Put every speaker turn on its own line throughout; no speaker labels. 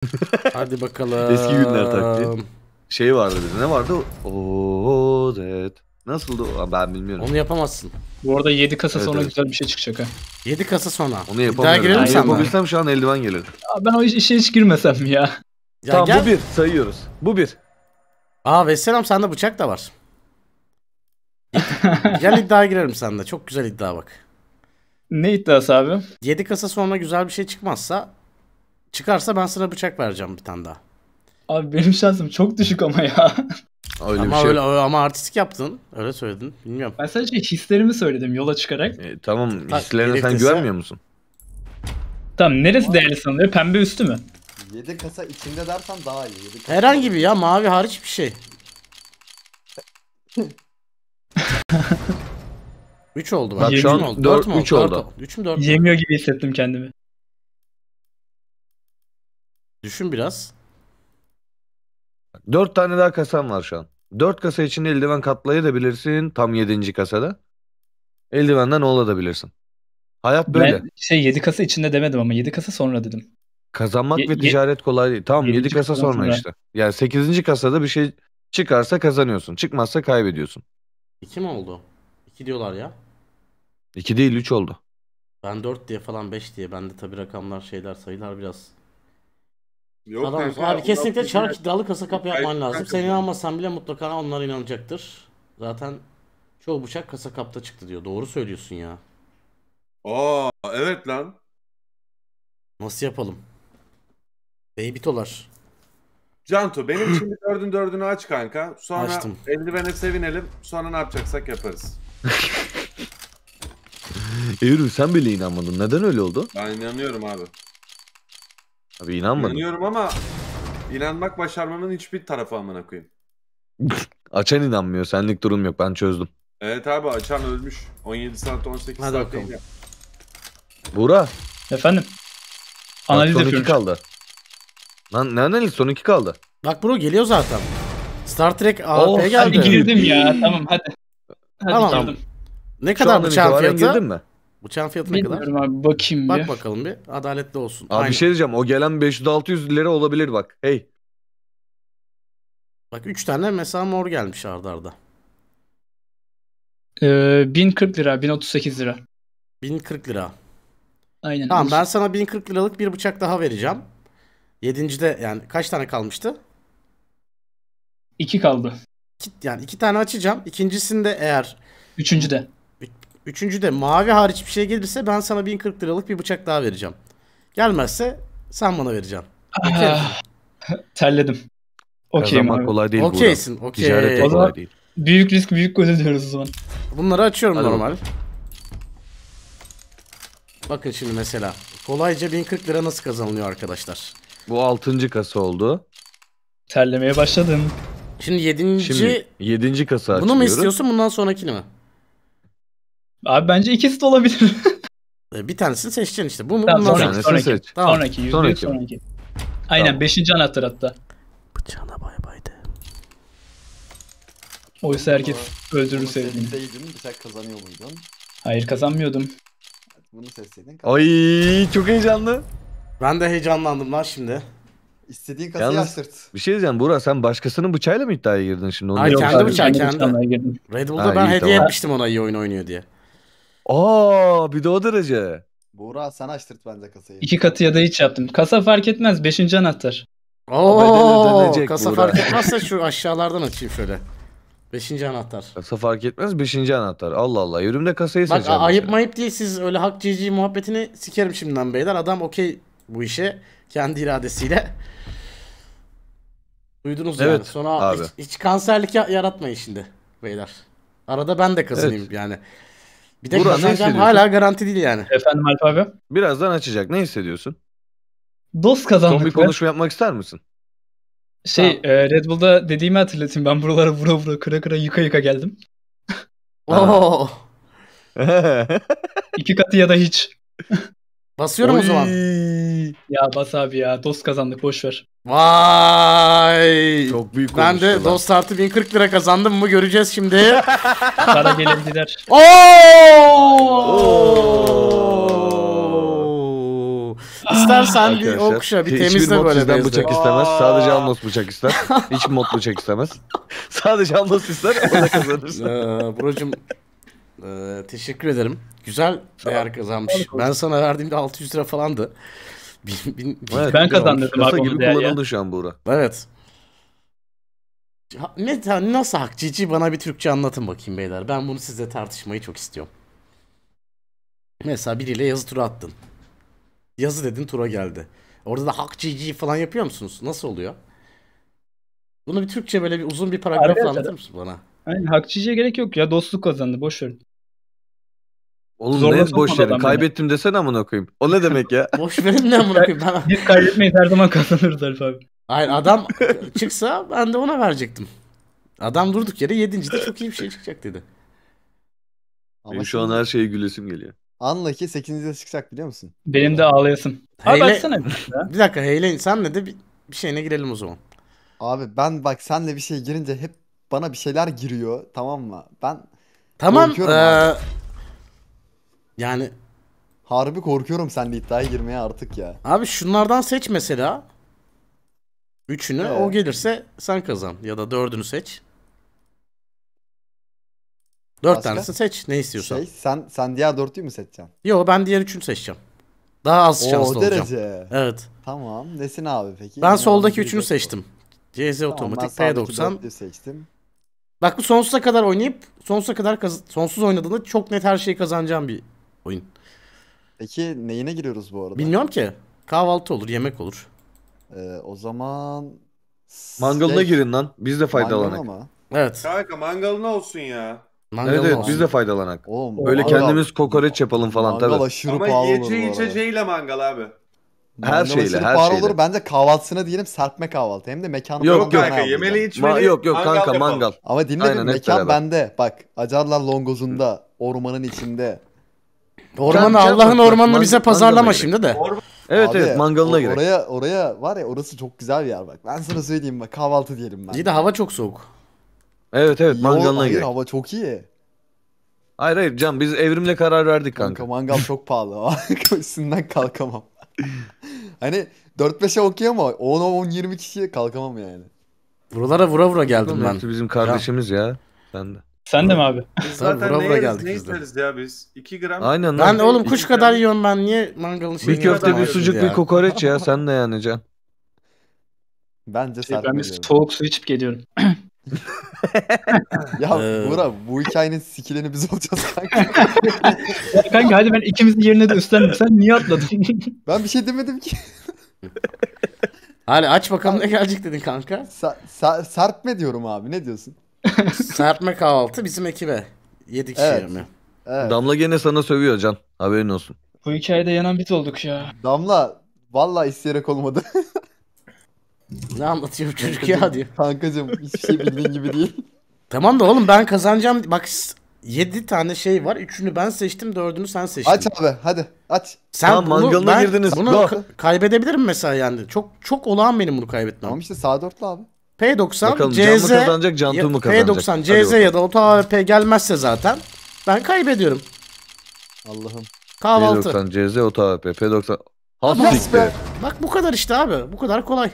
Hadi bakalım.
Eski günler taktiği. Şey vardı bir ne vardı? Oo evet. Nasıldı o? Ben bilmiyorum.
Onu yapamazsın.
Bu arada 7 kasa
Evet,
sonra
evet.
güzel bir şey çıkacak ha.
7 kasa sonra.
Onu yapamıyorum.
girelim
Onu
sen
yapabilsem şu an eldiven gelir.
Aa, ben o iş- işe hiç girmesem ya?
Ya
tamam
gel.
bu bir sayıyoruz. Bu bir.
Aa Vesselam sende bıçak da var. gel iddiaya girelim sende. Çok güzel iddia bak.
Ne iddiası abi?
7 kasa sonra güzel bir şey çıkmazsa çıkarsa ben sana bıçak vereceğim bir tane daha.
Abi benim şansım çok düşük ama ya.
Öyle bir
ama
şey.
öyle ama artistik yaptın. Öyle söyledin. Bilmiyorum.
Ben sadece hislerimi söyledim yola çıkarak.
E, tamam hislerine sen güvenmiyor musun?
Tamam neresi değerli sanılıyor? Pembe üstü mü?
7 kasa içinde dersen daha iyi. Yedi kasa-
Herhangi bir ya mavi hariç bir şey. 3 oldu bak.
Şu an
oldu?
dört-
Dört mü oldu?
üç oldu.
Dört 3 mü 4 mü?
Yemiyor gibi hissettim kendimi.
Düşün biraz.
Dört tane daha kasam var şu an. Dört kasa için eldiven katlayabilirsin. Tam yedinci kasada. Eldivenden olabilirsin. Hayat böyle.
Ben şey 7 kasa içinde demedim ama 7 kasa sonra dedim.
Kazanmak
Ye-
ve
ye-
ticaret kolay değil. Tamam 7
Yedinci
kasa sonra
sonra.
işte. Yani 8. kasada bir şey çıkarsa kazanıyorsun. Çıkmazsa kaybediyorsun.
2 mi oldu? 2 diyorlar ya.
2 değil 3 oldu.
Ben 4 diye falan 5 diye. Bende tabi rakamlar şeyler sayılar biraz.
Yok
Adam,
kanka,
abi
ondan
kesinlikle çark iddialı kasa kapı yapman
Hayır,
lazım. Sen inanmasan bile mutlaka onlar inanacaktır. Zaten çoğu bıçak kasa kapta çıktı diyor. Doğru söylüyorsun ya.
Aa evet lan.
Nasıl yapalım? Beybitolar.
Cantu benim için bir dördün dördünü aç kanka. Sonra
Açtım.
eldivene sevinelim. Sonra ne yapacaksak yaparız.
Eylül sen bile inanmadın. Neden öyle oldu?
Ben inanıyorum abi.
Abi inanmadım.
İnanıyorum ama inanmak başarmanın hiçbir tarafı amına koyayım.
Açan inanmıyor. Senlik durum yok. Ben çözdüm.
Evet abi açan ölmüş. 17 saat 18
Hadi
saat değil.
Buğra.
Efendim?
bak
Analiz
son iki kaldı. Lan ne analiz? Son iki kaldı.
Bak bro geliyor zaten. Star Trek
Oh,
AWP'ye
Hadi
geldi.
girdim ya tamam hadi. Hadi
Tamam.
girdim.
Ne kadar bıçağın fiyatı?
girdin mi?
Bıçağın fiyatı ne kadar?
Bilmiyorum abi bakayım
Bak
bir.
bakalım bir. Adaletli olsun.
Abi
Aynen.
bir şey diyeceğim. O gelen 500-600 lira olabilir bak. Hey.
Bak 3 tane mesela mor gelmiş arda arda.
Ee, 1040 lira 1038 lira.
1040 lira.
Aynen.
Tamam ben sana 1040 liralık bir bıçak daha vereceğim. Yedincide yani kaç tane kalmıştı?
2 kaldı.
İki, yani iki tane açacağım. İkincisinde eğer
Üçüncü de.
mavi hariç bir şey gelirse ben sana 1040 liralık bir bıçak daha vereceğim. Gelmezse sen bana vereceksin. Okey.
Ah, terledim. Okeyim
Kazanmak kolay değil Buğra.
Okeysin. Okey.
Ticaret
O zaman-
kolay değil.
Büyük risk büyük gol ediyoruz o zaman.
Bunları açıyorum
Hadi
normal. Bakın şimdi mesela. Kolayca 1040 lira nasıl kazanılıyor arkadaşlar?
Bu 6. kasa oldu.
Terlemeye başladım.
Şimdi 7.
Şimdi 7. kasa
bunu
açıyoruz.
mu istiyorsun bundan sonrakini mi?
Abi bence ikisi de olabilir.
Ee, Bir tanesini seçeceksin işte. Bu mu?
Tamam,
bundan
sonraki,
sonraki.
seç.
Tamam.
Sonraki. Yüzde
Sonraki.
sonraki. Aynen
Tamam.
5. anahtar hatta.
Bıçağına bay bay de.
Oysa herkes
Bunu
öldürür sevdiğini.
seçseydin bıçak kazanıyor muydun?
Hayır kazanmıyordum.
Bunu seçseydin kazan.
Ay çok heyecanlı.
Ben de heyecanlandım lan şimdi.
İstediğin kasayı
Yalnız-
açtırt.
Bir şey diyeceğim Buğra sen başkasının bıçağıyla mı iddiaya girdin şimdi? Onu
Ay,
yapalım.
kendi bıçağı,
kendi
kendi.
bıçağımla girdim.
Red Bull'da
Ha,
ben
iyi,
hediye
tamam.
etmiştim ona iyi oyun oynuyor diye.
Aa bir de o derece.
Buğra sen açtırt bence kasayı.
İki katı ya da hiç yaptım. Kasa fark etmez. 5. anahtar.
Oo,
bedeli ödenecek
kasa
Buğra.
fark etmezse şu aşağılardan açayım şöyle. Beşinci anahtar.
Kasa fark etmez 5. anahtar. Allah Allah. Yürümde kasayı
Bak
seçeceğim.
ayıp
mesela.
mayıp değil siz öyle hak cici muhabbetini sikerim şimdiden beyler. Adam okey bu işe kendi iradesiyle. Duydunuz yani.
Evet,
Sonra
abi.
hiç, hiç kanserlik ya- yaratmayın şimdi beyler. Arada ben de kazanayım yani. Bir de
Burak, ne
kazanacağım
hissediyorsun?
hala garanti değil yani.
Efendim Alp abi.
Birazdan açacak. Ne hissediyorsun?
Dost
Son
kazandık.
bir
be.
konuşma yapmak ister misin?
Şey e, Red Bull'da dediğimi hatırlatayım. Ben buralara vura vura kıra kıra yıka yıka geldim.
Oo.
İki katı ya da hiç.
Basıyorum o zaman.
Oy.
Ya bas abi ya. Dost kazandık boş ver.
Vay.
Çok büyük
ben de
lan.
dost artı 1040 lira kazandım mı göreceğiz şimdi.
Para gelir gider.
Oo! İster istersen bir
Arkadaşlar,
okşa bir
hiçbir
temizle
mod
böyle
sizden
bezle.
bıçak istemez. Sadece Alnos bıçak ister. Hiç mod bıçak istemez. Sadece Alnos ister o da kazanır.
Ee, Buracım ee, teşekkür ederim. Güzel değer kazanmış. Ben sana verdiğimde 600 lira falandı. Bin, bin,
Evet,
Ben
kasa
abi
gibi
ya.
kullanıldı şu an Buğra.
Evet. Ne nasıl hak cici bana bir Türkçe anlatın bakayım beyler. Ben bunu sizle tartışmayı çok istiyorum. Mesela biriyle yazı tura attın. Yazı dedin tura geldi. Orada da hak cici falan yapıyor musunuz? Nasıl oluyor? Bunu bir Türkçe böyle bir uzun bir paragraf anlatır mısın bana?
Aynen hakçıcıya gerek yok ya. Dostluk kazandı. Boş ver.
Oğlum
Zorla
ne boş
adam
Kaybettim desene amına koyayım. O ne demek ya?
Boş verin ne amına koyayım ben.
Biz kaybetmeyiz her zaman kazanırız Alp abi.
Hayır adam çıksa ben de ona verecektim. Adam durduk yere 7. de çok iyi bir şey çıkacak dedi.
Ama
Benim şu an her şeye gülesim geliyor.
Unlucky 8. çıkacak biliyor musun?
Benim de ağlayasım. Abi
Heyle-
açsana bir ya.
Bir dakika Heylein senle de bir, bir şeyine girelim o zaman.
Abi ben bak senle bir şey girince hep bana bir şeyler giriyor tamam mı? Ben
Tamam.
Korkuyorum
eee,
abi.
Yani
harbi korkuyorum seninle iddiaya girmeye artık ya.
abi şunlardan seç mesela. Üçünü
Evet.
o gelirse sen kazan. Ya da dördünü seç. Dört
Başka?
tanesini seç. Ne istiyorsan.
Şey sen sen diğer dörtlüyü mü seçeceksin?
Yo ben diğer üçünü seçeceğim. Daha az
O
şanslı olacağım.
derece.
Evet.
Tamam. Nesin abi peki?
Ben soldaki üçünü seçtim. CZ otomatik
sağdaki
P90.
dörtlüyü seçtim.
Bak bu sonsuza kadar oynayıp sonsuza kadar kaz- sonsuz oynadığında çok net her şeyi kazanacağım bir oyun.
Peki neyine giriyoruz bu arada?
Bilmiyorum ki. Kahvaltı olur, yemek olur.
Ee, o zaman
Mangalına
Şey,
girin lan. Biz de
mangalına
faydalanak.
mı?
Evet.
Kanka mangalına olsun ya.
mangal
Evet evet
olsun.
biz de faydalanak.
Oğlum
Böyle
mangal-
kendimiz kokoreç yapalım falan
mangal
tabii.
aşırı
Ama
pahalı olur
yiyeceği
bu arada.
içeceğiyle mangal abi.
Her
Mangal
şeyle,
aşırı
her
pahalı
şeyle.
olur. Bence kahvaltısına diyelim serpme kahvaltı. Hem de mekanı
Yok,
Yok kanka yemeli içmeli.
Ma- yok yok
mangal
kanka
yapalım.
mangal.
Ama dinle
Aynen,
bir
hep
mekan
beraber.
bende. Bak Acarlar Longoz'unda, ormanın içinde.
Ormanı
Can- can
Allah'ın
bak,
ormanını
man-
bize pazarlama şimdi de.
Evet
Abi,
evet mangalına
o-. Oraya oraya var ya orası çok güzel bir yer bak. Ben sana söyleyeyim bak kahvaltı diyelim ben.
İyi de hava çok soğuk.
Evet evet
Yo,
mangalına
hayır, hava çok iyi.
Hayır hayır Can biz evrimle karar verdik
Kanka,
kanka.
mangal çok pahalı. Üstünden kalkamam. hani 4-5'e okey ama 10-10-20 kişiye kalkamam yani.
Buralara vura vura geldim ben.
hepsi bizim kardeşimiz ya. Sen de.
Sen de mi abi?
Biz zaten
vura
ne yeriz
geldik
ne
biz de.
isteriz ya biz. 2 gram.
Aynen
Ben
lan.
oğlum kuş kadar yiyorum ben niye mangalın şeyini
Bir köfte bir sucuk
ya?
bir kokoreç ya sen de yani Can.
Bence
Şey, ben bir soğuk su içip geliyorum.
Ya
Ee,
Burak bu hikayenin sikileni biz olacağız kanka.
Ya kanka hadi ben ikimizin yerine de üstlendim. Sen niye atladın?
ben bir şey demedim ki.
Hadi aç bakalım ne gelecek dedin kanka.
Sa- sa- serpme diyorum abi ne diyorsun?
Serpme kahvaltı bizim ekibe. 7 kişi
Evet.
mi?
Evet.
Damla gene sana sövüyor Can. Haberin olsun.
Bu hikayede yanan bit olduk ya.
Damla vallahi isteyerek olmadı.
Ne anlatıyor bu çocuk ya diyor.
Kankacım hiçbir şey bildiğin gibi değil.
Tamam da oğlum ben kazanacağım. Bak 7 tane şey var. Üçünü ben seçtim, dördünü sen seçtin.
Aç abi hadi aç.
Sen
Tamam,
bunu,
mangalına
ben
girdiniz.
Bunu
Go.
ka- kaybedebilirim mesela yani. Çok çok olağan benim bunu kaybetmem.
Tamam işte sağ dörtlü abi.
P90
Bakalım Can mı
CZ
kazanacak Cantu mu kazanacak?
P90
Hadi
CZ ya da Oto AWP gelmezse zaten ben kaybediyorum.
Allah'ım.
Kahvaltı.
P90 CZ Oto AWP P90. Has
Yes
siktir.
be.
Bak bu kadar işte abi. Bu kadar kolay.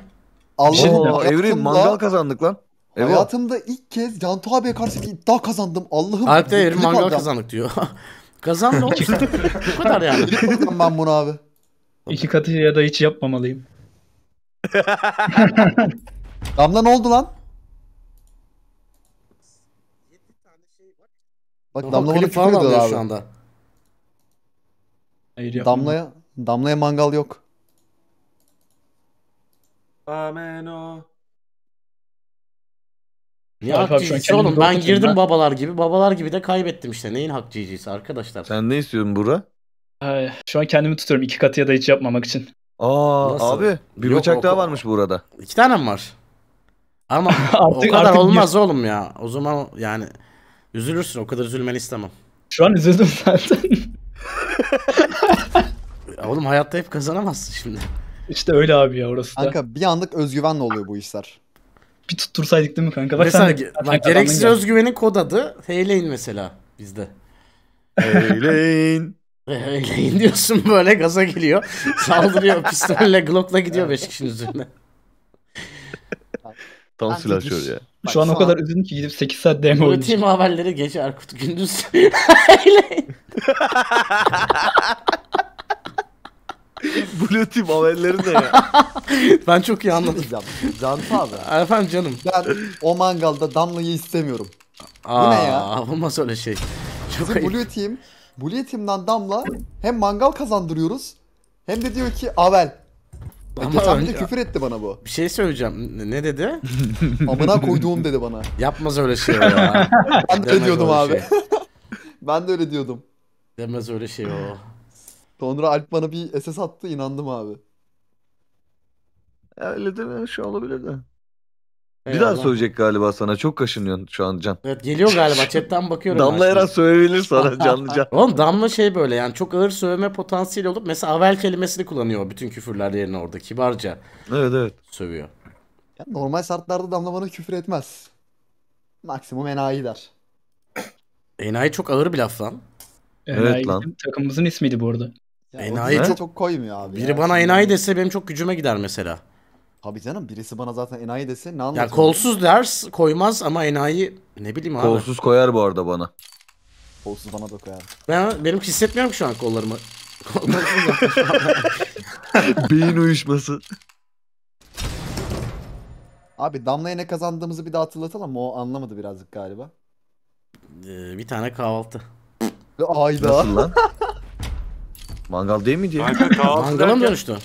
Allah
Evrim mangal kazandık lan. Evet.
Hayatımda ilk kez Cantu abiye karşı bir iddia kazandım. Allah'ım.
Alp de evrim mangal kazandık diyor. Kazan ne olursa. bu kadar yani.
Ben bunu abi.
İki katı ya da hiç yapmamalıyım.
Damla ne oldu lan? Bak
Damla
Damla bana
klip
küfür
falan
ediyor
alıyor
abi.
şu anda.
Hayır.
Damlaya, Damlaya mangal yok.
Amen o.
Niye
Alp abi şu an
cicisi oğlum? Ben girdim
ha.
babalar gibi. Babalar gibi de kaybettim işte. Neyin hak cicisi arkadaşlar?
Sen ne istiyorsun Bura?
Ay, şu an kendimi tutuyorum iki katı ya da hiç yapmamak için.
Aa
Nasıl?
abi bir
Yok,
bıçak daha varmış burada.
İki tane mi var? Ama o
Artık-
kadar
artık
olmaz oğlum ya. O zaman yani üzülürsün. O kadar üzülmeni istemem.
Şu an üzüldüm zaten.
Oğlum hayatta hep kazanamazsın şimdi.
işte öyle abi ya orası da.
Kanka bir anlık özgüvenle oluyor bu işler.
Bir tuttursaydık değil mi kanka? Bak
mesela
sen de
bak, gereksiz özgüvenin kod adı Heyleyin mesela bizde.
Eyleyin.
Eleyin diyorsun böyle gaza geliyor. Saldırıyor pistolle Glock'la gidiyor beş kişinin üzerine.
Tam
düş-
ya.
Bak,
Şu an o kadar üzüldüm ki gidip 8 saat DM
Bu
oynayacağım.
team haberleri gece Erkut gündüz.
Blue Team haberleri ne ya?
ben çok iyi
şey
anladım.
Cantu abi.
Efendim canım.
Ben o mangalda Damla'yı istemiyorum.
Aa,
ne ya?
Olmaz öyle şey. Çok
Bizim
ayıp.
Blue Team, Blue Team'den Damla hem mangal kazandırıyoruz hem de diyor ki Avel.
Ama
Geçen bir de
önce-
küfür etti bana bu.
Bir şey söyleyeceğim. Ne- Ne dedi?
Amına koyduğum dedi bana.
Yapmaz öyle şey o ya.
Ben de
Demez
öyle diyordum
öyle
abi.
şey.
Ben de öyle diyordum.
Demez öyle şey o.
Sonra Alp bana bir SS attı inandım abi.
Öyle deme an olabilir de. Bir
Eyvallah.
daha söyleyecek galiba sana. Çok kaşınıyorsun şu an Can.
Evet geliyor galiba chatten bakıyorum. ben
Damla
şimdi.
Eren söyleyebilir sana canlı can.
Oğlum Damla şey böyle yani çok ağır sövme potansiyeli olup mesela avel kelimesini kullanıyor bütün küfürler yerine orada kibarca
Evet evet.
sövüyor.
Ya normal şartlarda Damla bana küfür etmez. Maksimum enayi der.
Enayi çok ağır bir laf lan.
Evet
Enayi
lan.
bizim Takımımızın ismiydi bu arada.
Ya
Enayi
o
çok-
çok koymuyor abi.
Biri
ya.
bana enayi dese benim çok gücüme gider mesela.
Tabii canım birisi bana zaten enayi dese ne
Ya
anlatıyor?
kolsuz ders koymaz ama enayi ne bileyim abi.
Kolsuz koyar bu arada bana.
Kolsuz bana da koyar.
Ben benim hissetmiyorum ki şu an kollarımı.
Beyin uyuşması.
Abi Damla'ya ne kazandığımızı bir daha hatırlatalım mı? O anlamadı birazcık galiba.
Ee, bir tane kahvaltı.
Ayda.
Nasıl lan? Mangal değil miydi ya?
Kanka kahvaltı
Mangala mı
derken-
dönüştü?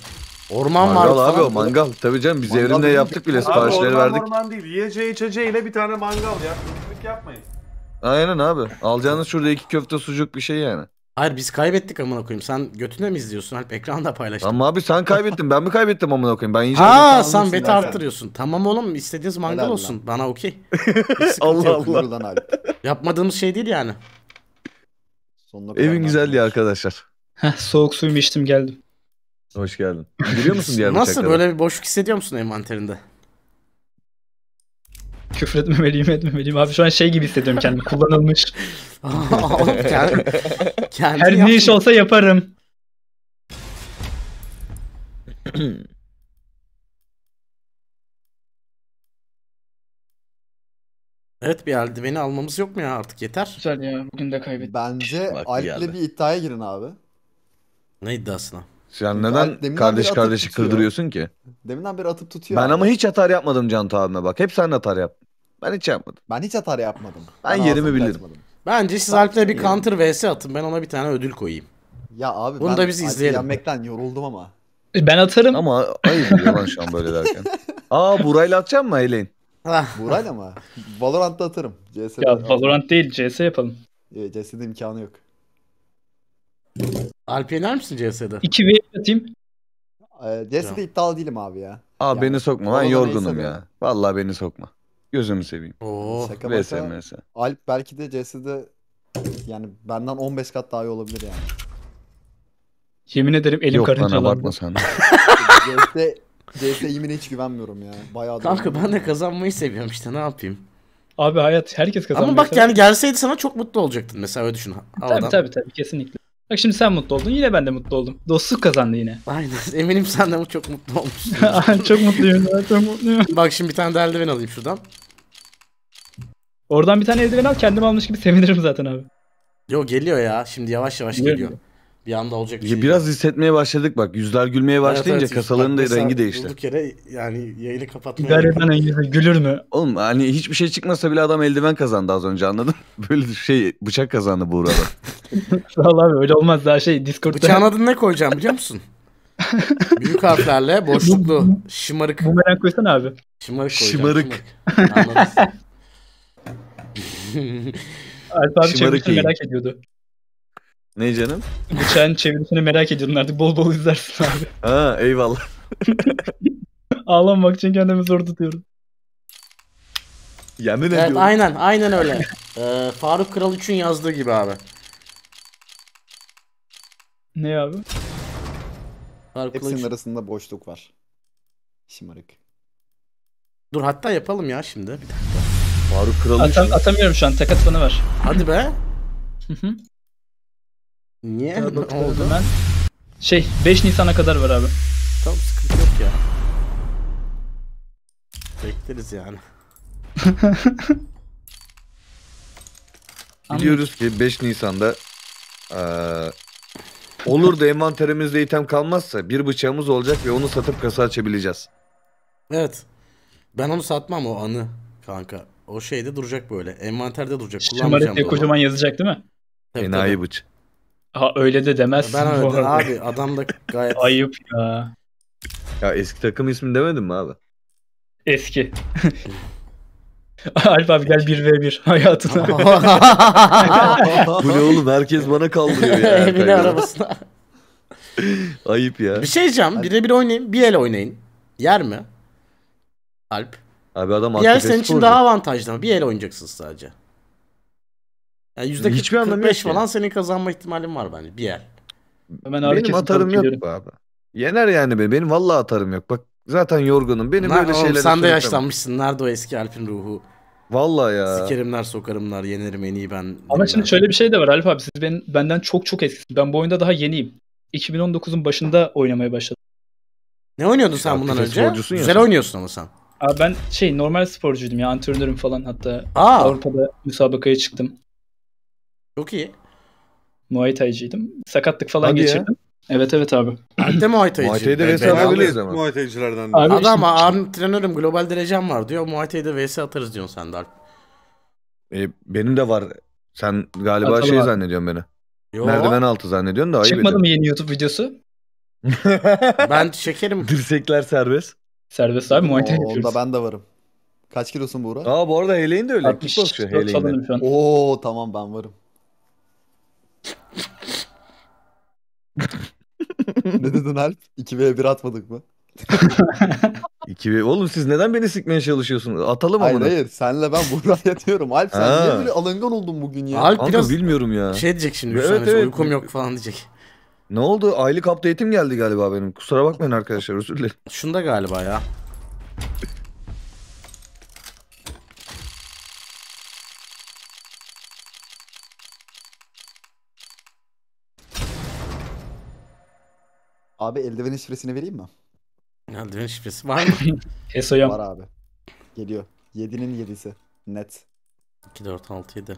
Orman var
Mangal abi
falan.
o mangal. Tabii canım biz
Mangal
evrimde yaptık bile
Abi
siparişleri verdik.
orman değil. Yiyeceği içeceğiyle bir tane mangal ya. Kötülük yapmayın.
Aynen abi. Alacağınız şurada iki köfte sucuk bir şey yani.
Hayır biz kaybettik amına koyayım. Sen götüne mi izliyorsun? Alp ekranda paylaştın.
Ama abi sen kaybettin. Ben mi kaybettim amına koyayım? Ben yiyeceğim.
Ha sen beti arttırıyorsun. Tamam oğlum istediğiniz mangal
Helal lan.
olsun. Bana okey.
Allah
yok.
Allah.
Lan.
Yapmadığımız şey değil yani.
Sonuna
Evin güzelliği arkadaşlar.
Heh, soğuk suyumu içtim geldim.
Hoş geldin. Biliyor musun diğer
Nasıl
bıçakları?
böyle bir boşluk hissediyor musun envanterinde?
Küfür etmemeliyim etmemeliyim. Abi şu an şey gibi hissediyorum kendimi. Kullanılmış.
Oğlum kendi, kendi
Her ne iş olsa yaparım.
Evet bir eldiveni almamız yok mu ya artık yeter.
Güzel ya. Bugün de kaybettim.
Bence
Bak,
Alp'le
geldi.
bir iddiaya girin abi.
Ne iddiasına?
Sen
Alp
neden
deminden
kardeş
beri atıp
kardeşi
tutuyor.
kırdırıyorsun ki?
Deminden beri atıp tutuyor
Ben
abi.
ama hiç atar yapmadım Cantu abime bak. Hep sen atar yaptın. Ben hiç yapmadım.
Ben hiç hata yapmadım.
Ben yerimi
ağzımı
bilirim.
açmadım.
Bence siz Alp'le bir counter vs atın. Ben ona bir tane ödül koyayım.
Ya abi
Bunu
ben
da biz
Alp'i
izleyelim.
yenmekten yoruldum ama.
E, Ben atarım.
Ama ayıp oluyor lan şu an böyle derken. Aa Buray'la atacak mı Eileen?
Ah,
Buğra'yla mı? Valorant'ta atarım. CS'de,
Ya Valorant değil CS yapalım.
E, CS'de imkanı yok.
Alp yener misin CS'de?
2 v atayım.
E, CS'de iddialı değilim abi ya.
Aa
Yani,
beni sokma ben yorgunum ya. Vallahi beni sokma. Gözümü seveyim.
Oo.
Şaka
VS
maka.
MS.
Alp belki de CS'de yani benden 15 kat daha iyi olabilir yani.
Yemin ederim elim
Yok lan
karıncalandı.
abartma sen.
CS, CS eğimine hiç güvenmiyorum ya. Bayağı
Kanka ben de kazanmayı seviyorum işte ne yapayım.
Abi hayat herkes kazanmıyor.
Ama bak yani gelseydi sana çok mutlu olacaktın mesela öyle düşün. Havadan.
Tabii tabii tabii kesinlikle. Bak şimdi sen mutlu oldun yine ben de mutlu oldum. Dostluk kazandı yine.
Aynen eminim sen de çok mutlu olmuşsun.
çok mutluyum ya çok mutluyum.
bak şimdi bir tane de eldiven alayım şuradan.
Oradan bir tane eldiven al kendim almış gibi sevinirim zaten abi.
Yo geliyor ya şimdi yavaş yavaş
Geliyor.
geliyor. Bir anda olacak bir
Ya
şey.
Biraz hissetmeye başladık bak. Yüzler gülmeye
Evet,
başlayınca
evet,
kasaların
bak
da rengi değişti.
Durduk yere yani yayını kapatmaya
İdare eden yüzü gülür mü?
Oğlum hani hiçbir şey çıkmasa bile adam eldiven kazandı az önce anladın? Böyle şey bıçak kazandı Buğra'da.
Vallahi abi öyle olmaz daha şey Discord'da
Bıçağın adını ne koyacağım biliyor musun? Büyük harflerle boşluklu şımarık.
bu merak koysana abi.
Şımarık koyacağım.
Şımarık.
şımarık.
Alp abi
Şımarık
merak ediyordu.
Ne canım?
Bıçağın çevirisini merak ediyordun artık bol bol izlersin abi.
Ha eyvallah.
Ağlamamak için kendimi zor tutuyorum.
Yemin
evet
ediyorum.
aynen aynen öyle. Ee, Faruk Kral 3'ün yazdığı gibi abi.
Ne abi?
Faruk Kral
Hepsinin
3.
arasında boşluk var. Şımarık.
Dur hatta yapalım ya şimdi. Bir dakika.
Faruk Kralı
Atam, atamıyorum şu an tek atmanı var.
Hadi be.
Hı hı.
Niye?
Ya
oldu?
hemen. Şey 5 Nisan'a kadar var abi.
Tamam sıkıntı yok ya. Bekleriz yani.
Biliyoruz ki 5 Nisan'da eee, olur da envanterimizde item kalmazsa bir bıçağımız olacak ve onu satıp kasa açabileceğiz.
Evet. Ben onu satmam o anı kanka. O şeyde duracak böyle. Envanterde duracak.
Şamaret
Kullanmayacağım
diye kocaman yazacak değil mi?
Tabii,
Enayi
tabii.
bıç.
Ha öyle de demezsin
Ben öyle
arada.
abi adam da gayet
Ayıp ya.
Ya eski takım ismi demedim mi abi?
Eski. Alp abi gel 1v1 hayatına.
Bu ne oğlum herkes bana kaldırıyor ya. kaybeden.
arabasına.
Ayıp ya.
Bir şey diyeceğim. Birebir oynayın. Bir el oynayın. Yer mi? Alp.
Abi adam
Bir el senin için daha avantajlı ama bir el oynayacaksın sadece. Yani yüzde
Hiçbir anlamı yok
45
ki.
falan senin kazanma ihtimalin var bence. Bir el.
Hemen abi
Benim
kesin
atarım yok be abi. Yener yani beni. Benim vallahi atarım yok. Bak zaten yorgunum. Benim
Lan
böyle
oğlum,
şeylere
sen de yaşlanmışsın. Nerede o eski Alp'in ruhu?
Vallahi ya.
Sikerimler sokarımlar yenerim en iyi ben.
Ama şimdi şöyle bir şey de var Alp abi. Siz ben, benden çok çok eskisiniz. Ben bu oyunda daha yeniyim. 2019'un başında oynamaya başladım.
Ne oynuyordun sen bundan
aktif
önce?
sporcusun ya
Güzel
sen.
oynuyorsun ama sen.
Abi ben şey normal sporcuydum ya. Antrenörüm falan hatta.
Aa
Avrupa'da müsabakaya çıktım.
Çok iyi.
Muay Thai'ciydim. Sakatlık falan
Hadi ya.
geçirdim. Evet evet abi.
Alp de Muay Thai'ci.
Muay Thai'de vs atabiliriz ama.
Muay Thai'cilerden.
Abi-
Adam
işte-
antrenörüm global derecem var diyor. Muay Thai'de vs atarız diyorsun sen de Alp.
E, benim de var. Sen galiba
Atalım
şey
abi.
zannediyorsun beni.
Yo,
Merdiven altı zannediyorsun da ayıp
Çıkmadı mı yeni YouTube videosu?
ben şekerim.
Dirsekler serbest.
Serbest abi Muay Thai yapıyoruz.
Onda ben de varım. Kaç kilosun Buğra?
Aa bu arada Heleğin de öyle.
64
Kickboxçu Heleğin
falanım
de.
şu.
Oo tamam ben varım. Ne dedin Alp? 2v1 atmadık mı?
İki, oğlum siz neden beni sikmeye çalışıyorsunuz? Atalım
Hayır
ama.
hayır senle ben Buğra'ya diyorum. Alp sen
Ha.
niye böyle alıngan oldun bugün ya?
Alp biraz
bilmiyorum ya.
şey diyecek şimdi.
Evet,
Evet, evet.
evet.
Uykum yok falan diyecek.
Ne oldu? Aylık update'im geldi galiba benim. Kusura bakmayın arkadaşlar özür dilerim.
Şunda galiba ya.
Abi eldivenin şifresini vereyim mi?
Eldiven şifresi var mı?
Esoyam.
Var abi. Geliyor. 7'nin 7'si. Net.
2, 4, 6, 7.